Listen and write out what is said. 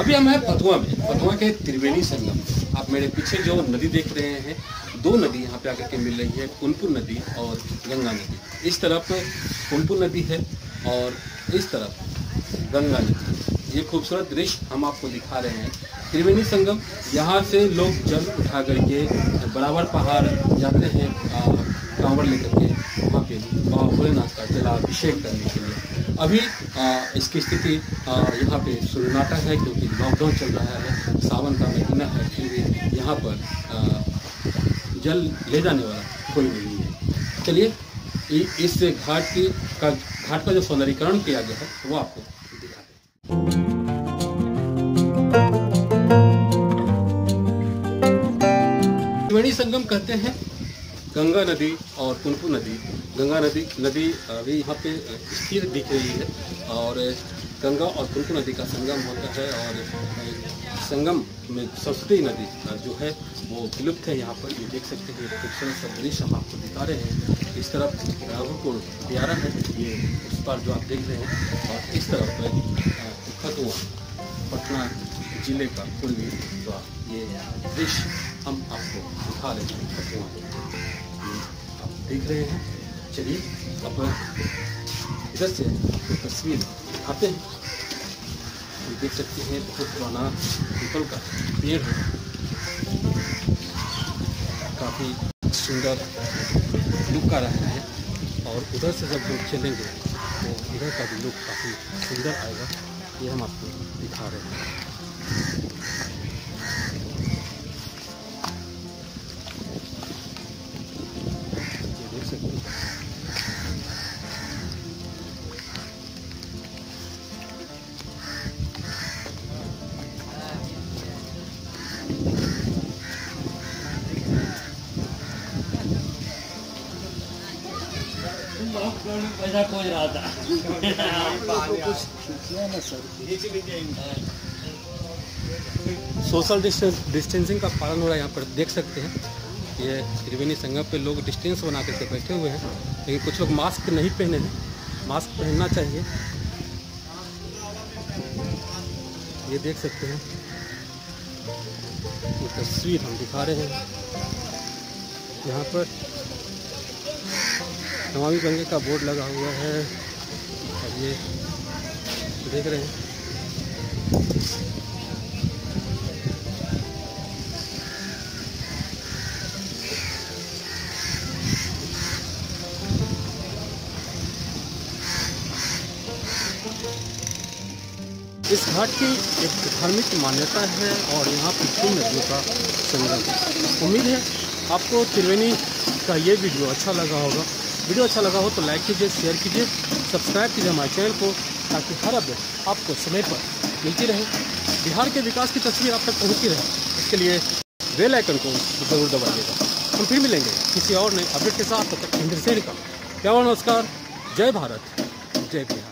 अभी हम हैं फतुआ में। फतुआ के त्रिवेणी संगम। आप मेरे पीछे जो नदी देख रहे हैं, दो नदी यहाँ पे आकर के मिल रही है कुनपुर नदी और गंगा नदी। इस तरफ़ कुनपुर नदी है और इस तरफ़ गंगा नदी ये खूबसूरत दृश्य हम आपको दिखा रहे हैं। त्रिवेणी संगम, यहाँ से लोग जल उठा करके बराबर पहाड़ जाते हैं कांवड़ लेकर के वहाँ पे बाबा भोलेनाथ का जलाभिषेक करने के लिए। अभी इसकी स्थिति यहाँ पे सुरनाटा है क्योंकि लॉकडाउन चल रहा है सावन का महीना है, फिर भी यहाँ पर जल ले जाने वाला कोई नहीं है। चलिए इस घाट की, का, घाट का जो सौंदर्यीकरण किया गया है, वो आपको संगम कहते हैं गंगा नदी और पुनपु नदी। गंगा नदी नदी अभी यहाँ पे स्थिर दिख रही है और गंगा और पुनपु नदी का संगम होता है और संगम में सरस्वती नदी जो है, वो विलुप्त है यहाँ पर। ये देख सकते हैं खूबसूरत सा दृश्य हम आपको दिखा रहे हैं। इस तरफ़ राघोपुर प्यारा है, ये उस पर जो आप देख रहे हैं और इस तरफ़ खतुआ, पटना ज़िले का पूर्वी द्वार ये दृश्य हम आपको दिखा रहे हैं, खतुआ। आप देख रहे हैं। चलिए अब इधर से तस्वीर दिखाते हैं। ये देख सकते हैं, बहुत पुराना पीपल का पेड़ है। काफ़ी सुंदर लुक आ रहा है। और उधर से जब लोग चलेंगे तो इधर का भी लुक काफ़ी सुंदर आएगा। ये हम आपको दिखा रहे हैं। सकते रहा था सोशल डिस्टेंसिंग का पालन हो रहा है यहाँ पर, देख सकते हैं। ये त्रिवेणी संगम पे लोग डिस्टेंस बना करके बैठे हुए हैं, लेकिन कुछ लोग मास्क नहीं पहने हैं। मास्क पहनना चाहिए। ये देख सकते हैं। ये तस्वीर हम दिखा रहे हैं। यहाँ पर नमामि गंगे का बोर्ड लगा हुआ है। और ये देख रहे हैं। इस घाट की एक धार्मिक मान्यता है और यहाँ पर तीन नदियों का संगम उम्मीद है आपको त्रिवेणी का ये वीडियो अच्छा लगा होगा। वीडियो अच्छा लगा हो तो लाइक कीजिए शेयर कीजिए सब्सक्राइब कीजिए हमारे चैनल को ताकि हर अपडेट आपको समय पर मिलती रहे। बिहार के विकास की तस्वीर आप तक पहुँचती रहे। इसके लिए बेल आइकन को ज़रूर दबाइएगा। हम फिर मिलेंगे किसी और नए अपडेट के साथ। तब तक इंद्र सेन का प्यार नमस्कार। जय भारत। जय बिहार।